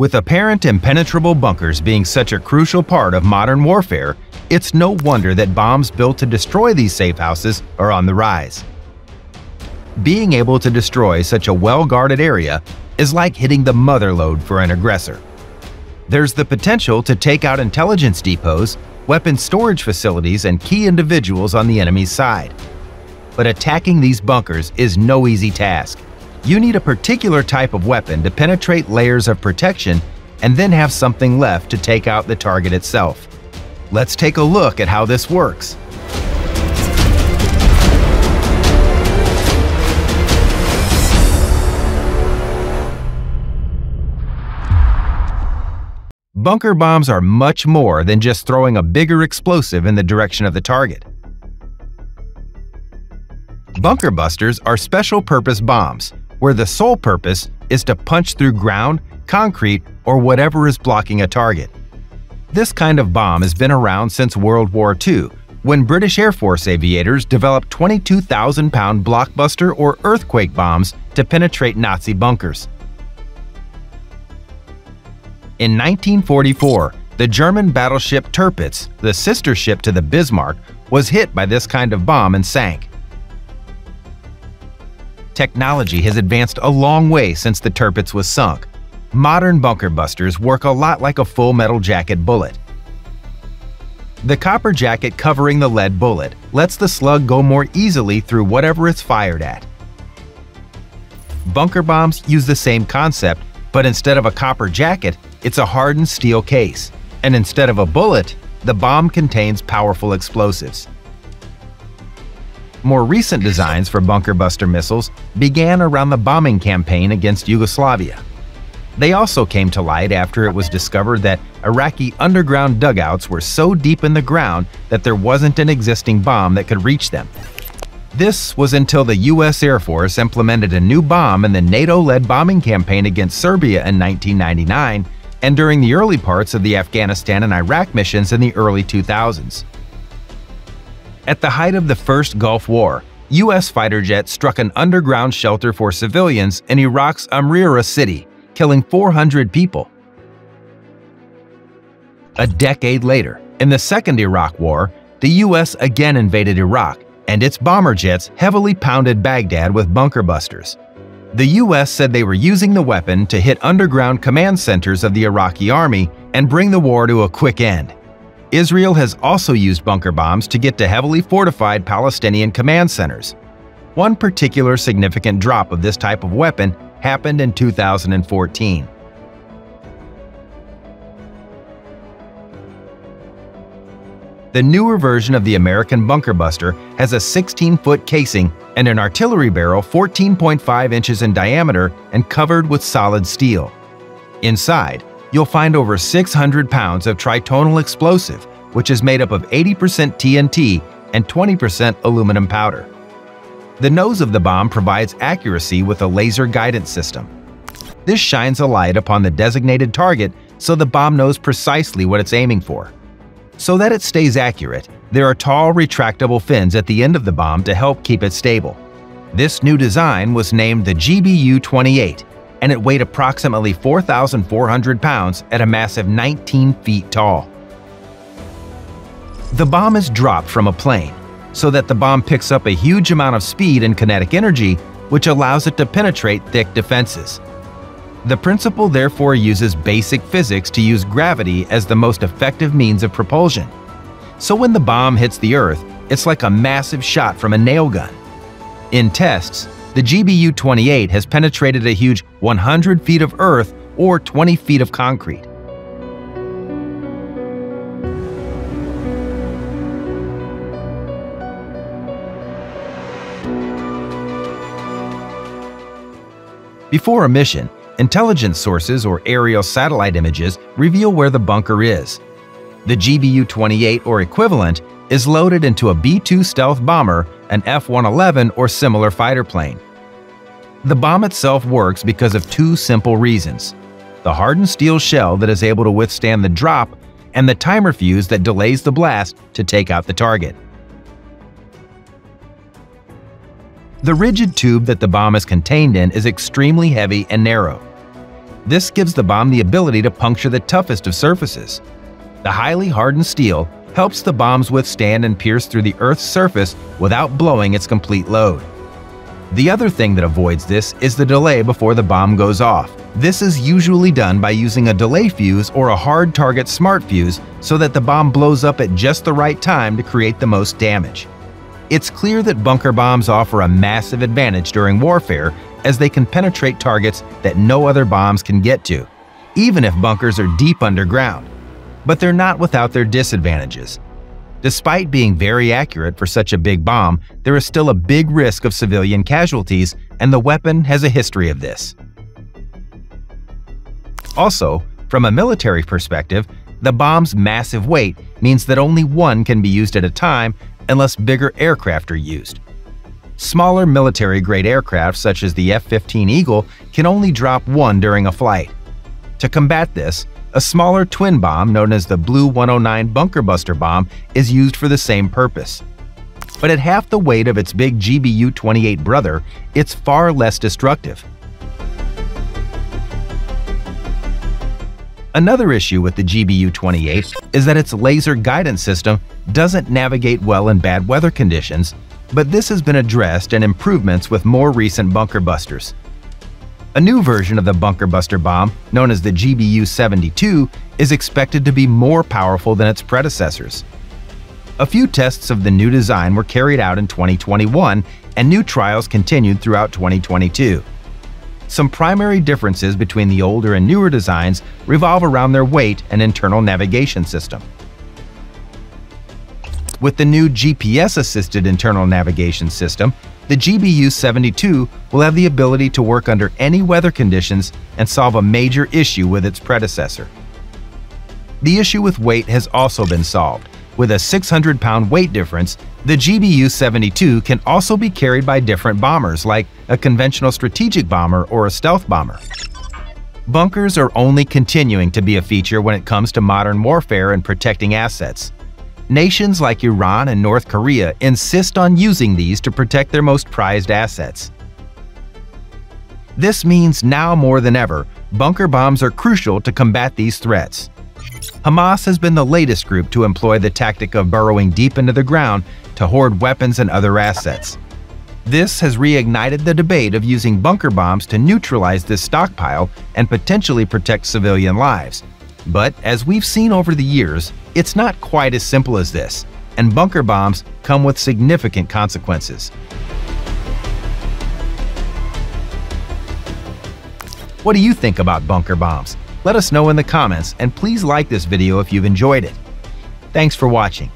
With apparent impenetrable bunkers being such a crucial part of modern warfare, it's no wonder that bombs built to destroy these safe houses are on the rise. Being able to destroy such a well-guarded area is like hitting the mother lode for an aggressor. There's the potential to take out intelligence depots, weapon storage facilities, and key individuals on the enemy's side. But attacking these bunkers is no easy task. You need a particular type of weapon to penetrate layers of protection and then have something left to take out the target itself. Let's take a look at how this works. Bunker bombs are much more than just throwing a bigger explosive in the direction of the target. Bunker busters are special purpose bombs where the sole purpose is to punch through ground, concrete, or whatever is blocking a target. This kind of bomb has been around since World War II, when British Air Force aviators developed 22,000-pound blockbuster or earthquake bombs to penetrate Nazi bunkers. In 1944, the German battleship Tirpitz, the sister ship to the Bismarck, was hit by this kind of bomb and sank technology has advanced a long way since the Tirpitz was sunk. Modern bunker busters work a lot like a full metal jacket bullet. The copper jacket covering the lead bullet lets the slug go more easily through whatever it's fired at. Bunker bombs use the same concept, but instead of a copper jacket, it's a hardened steel case. And instead of a bullet, the bomb contains powerful explosives. More recent designs for bunker buster missiles began around the bombing campaign against Yugoslavia. They also came to light after it was discovered that Iraqi underground dugouts were so deep in the ground that there wasn't an existing bomb that could reach them. This was until the U.S. Air Force implemented a new bomb in the NATO-led bombing campaign against Serbia in 1999 and during the early parts of the Afghanistan and Iraq missions in the early 2000s. At the height of the First Gulf War, U.S. fighter jets struck an underground shelter for civilians in Iraq's Amrira city, killing 400 people. A decade later, in the Second Iraq War, the U.S. again invaded Iraq, and its bomber jets heavily pounded Baghdad with bunker busters. The U.S. said they were using the weapon to hit underground command centers of the Iraqi army and bring the war to a quick end. Israel has also used bunker bombs to get to heavily fortified Palestinian command centers. One particular significant drop of this type of weapon happened in 2014. The newer version of the American Bunker Buster has a 16-foot casing and an artillery barrel 14.5 inches in diameter and covered with solid steel. Inside, you'll find over 600 pounds of tritonal explosive, which is made up of 80% TNT and 20% aluminum powder. The nose of the bomb provides accuracy with a laser guidance system. This shines a light upon the designated target so the bomb knows precisely what it's aiming for. So that it stays accurate, there are tall retractable fins at the end of the bomb to help keep it stable. This new design was named the GBU-28 and it weighed approximately 4,400 pounds at a massive 19 feet tall. The bomb is dropped from a plane, so that the bomb picks up a huge amount of speed and kinetic energy, which allows it to penetrate thick defenses. The principle therefore uses basic physics to use gravity as the most effective means of propulsion. So when the bomb hits the Earth, it's like a massive shot from a nail gun. In tests, the GBU-28 has penetrated a huge 100 feet of earth or 20 feet of concrete. Before a mission, intelligence sources or aerial satellite images reveal where the bunker is. The GBU-28 or equivalent is loaded into a B-2 stealth bomber, an F-111 or similar fighter plane. The bomb itself works because of two simple reasons. The hardened steel shell that is able to withstand the drop and the timer fuse that delays the blast to take out the target. The rigid tube that the bomb is contained in is extremely heavy and narrow. This gives the bomb the ability to puncture the toughest of surfaces. The highly hardened steel helps the bombs withstand and pierce through the Earth's surface without blowing its complete load. The other thing that avoids this is the delay before the bomb goes off. This is usually done by using a delay fuse or a hard target smart fuse so that the bomb blows up at just the right time to create the most damage. It's clear that bunker bombs offer a massive advantage during warfare as they can penetrate targets that no other bombs can get to, even if bunkers are deep underground. But they're not without their disadvantages. Despite being very accurate for such a big bomb, there is still a big risk of civilian casualties, and the weapon has a history of this. Also, from a military perspective, the bomb's massive weight means that only one can be used at a time unless bigger aircraft are used. Smaller military-grade aircraft such as the F-15 Eagle can only drop one during a flight. To combat this, a smaller twin bomb known as the BLU 109 Bunker Buster bomb is used for the same purpose. But at half the weight of its big GBU-28 brother, it's far less destructive. Another issue with the GBU-28 is that its laser guidance system doesn't navigate well in bad weather conditions, but this has been addressed in improvements with more recent bunker busters. A new version of the Bunker Buster bomb, known as the GBU-72, is expected to be more powerful than its predecessors. A few tests of the new design were carried out in 2021, and new trials continued throughout 2022. Some primary differences between the older and newer designs revolve around their weight and internal navigation system. With the new GPS-assisted internal navigation system, the GBU-72 will have the ability to work under any weather conditions and solve a major issue with its predecessor. The issue with weight has also been solved. With a 600-pound weight difference, the GBU-72 can also be carried by different bombers like a conventional strategic bomber or a stealth bomber. Bunkers are only continuing to be a feature when it comes to modern warfare and protecting assets. Nations like Iran and North Korea insist on using these to protect their most prized assets. This means now more than ever, bunker bombs are crucial to combat these threats. Hamas has been the latest group to employ the tactic of burrowing deep into the ground to hoard weapons and other assets. This has reignited the debate of using bunker bombs to neutralize this stockpile and potentially protect civilian lives. But as we've seen over the years, it's not quite as simple as this, and bunker bombs come with significant consequences. What do you think about bunker bombs? Let us know in the comments and please like this video if you've enjoyed it. Thanks for watching.